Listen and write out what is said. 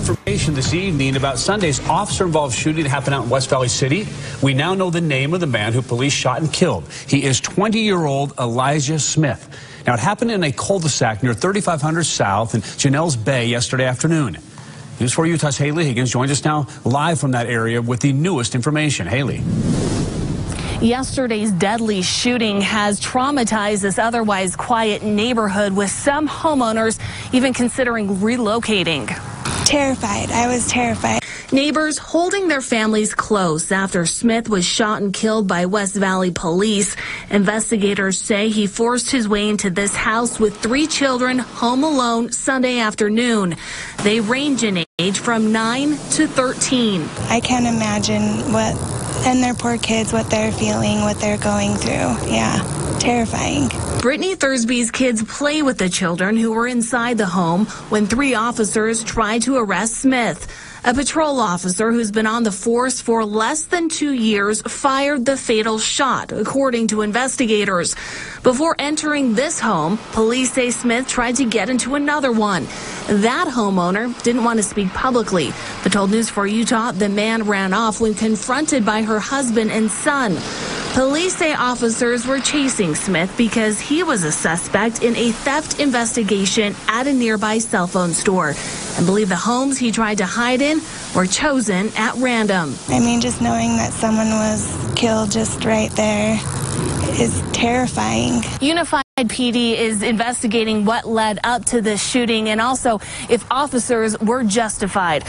information this evening about Sunday's officer-involved shooting that happened out in West Valley City. We now know the name of the man who police shot and killed. He is 20-year-old Elijah Smith. Now, it happened in a cul-de-sac near 3500 South in Janelles Bay yesterday afternoon. News 4 Utah's Haley Higgins joins us now live from that area with the newest information. Haley. Yesterday's deadly shooting has traumatized this otherwise quiet neighborhood with some homeowners even considering relocating. Terrified. I was terrified. Neighbors holding their families close after Smith was shot and killed by West Valley police. Investigators say he forced his way into this house with three children home alone Sunday afternoon. They range in age from 9 to 13. I can't imagine what and their poor kids, what they're feeling, what they're going through. Yeah, terrifying. Brittany Thursby's kids play with the children who were inside the home when three officers tried to arrest Smith. A patrol officer who's been on the force for less than two years fired the fatal shot, according to investigators. Before entering this home, police say Smith tried to get into another one. That homeowner didn't want to speak publicly, but told News 4 Utah the man ran off when confronted by her husband and son. Police say officers were chasing Smith because he was a suspect in a theft investigation at a nearby cell phone store and believe the homes he tried to hide in were chosen at random. I mean, just knowing that someone was killed just right there is terrifying. Unified PD is investigating what led up to this shooting and also if officers were justified.